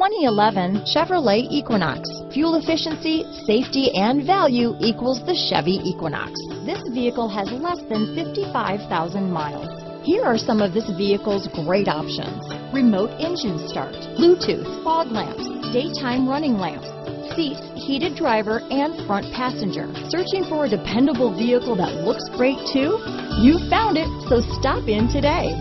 2011 Chevrolet Equinox. Fuel efficiency, safety, and value equals the Chevy Equinox. This vehicle has less than 55,000 miles. Here are some of this vehicle's great options. Remote engine start, Bluetooth, fog lamps, daytime running lamps, seats, heated driver and front passenger. Searching for a dependable vehicle that looks great too? You found it, so stop in today.